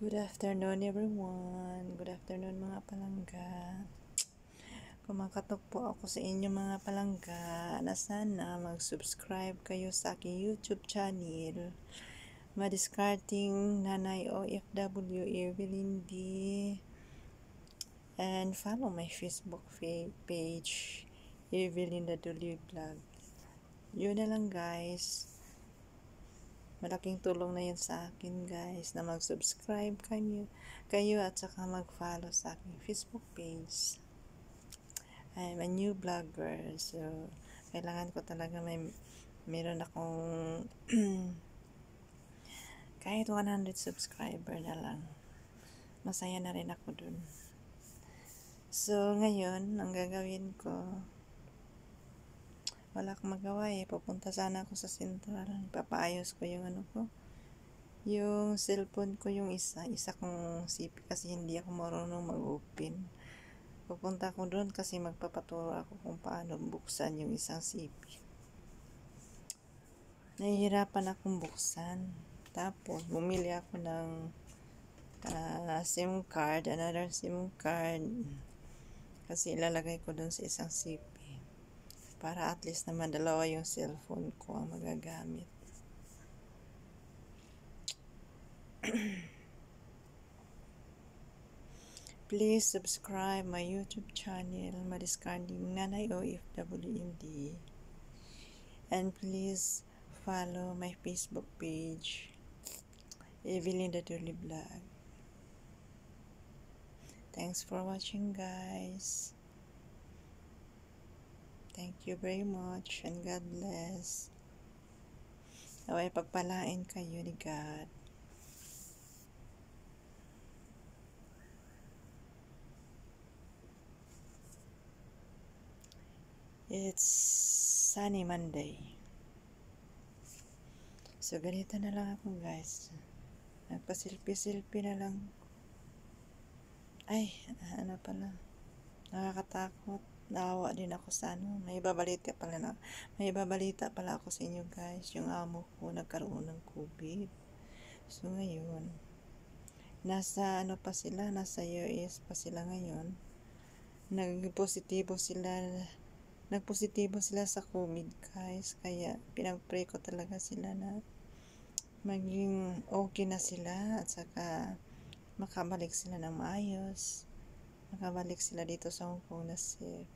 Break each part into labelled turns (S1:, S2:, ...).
S1: Good afternoon everyone. Good afternoon mga palangga. Kumakatok po ako sa inyo mga palangga na sana mag-subscribe kayo sa aking YouTube channel. Madiscarding Nanay OFW Evelyn D. And follow my Facebook page Evelyn Daduli Vlog. Yun na lang guys. Malaking tulong na yun sa akin guys na mag-subscribe kayo, kayo at saka mag-follow sa aking Facebook page. I'm a new vlogger so kailangan ko talaga may meron akong kahit 100 subscriber na lang. Masaya na rin ako dun. So ngayon, ang gagawin ko wala akong magawa eh. Pupunta sana ako sa central. Ipapaayos ko yung ano ko. Yung cellphone ko yung isa. Isa kong CP kasi hindi ako marunong mag-open. Pupunta ako doon kasi magpapaturo ako kung paano buksan yung isang CP. Nahihirapan akong buksan. Tapos, bumili ako ng uh, SIM card, another SIM card. Kasi ilalagay ko doon sa isang CP para at least naman dalawa yung cellphone ko ang magagamit. Please subscribe my YouTube channel, Madiscarding Nanay OFWMD. And please follow my Facebook page, Evelyn Daduli Vlog. Thanks for watching guys. Thank you very much and God bless. Naway pagpalain kayo ni God. It's sunny Monday. So, ganito na lang ako guys. Nagpasilpi-silpi na lang. Ay, ano pala. Nakakatakot naawa din ako sa ano, may babalita pala na, may babalita pala ako sa inyo guys, yung amo ko nagkaroon ng COVID. So ngayon, nasa ano pa sila, nasa US pa sila ngayon. Nagpositibo sila, nagpositibo sila sa COVID guys, kaya pinagpray ko talaga sila na maging okay na sila at saka makabalik sila ng maayos makabalik sila dito sa Hong Kong na safe.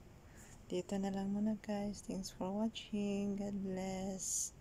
S1: Dito na lang muna guys. Thanks for watching. God bless.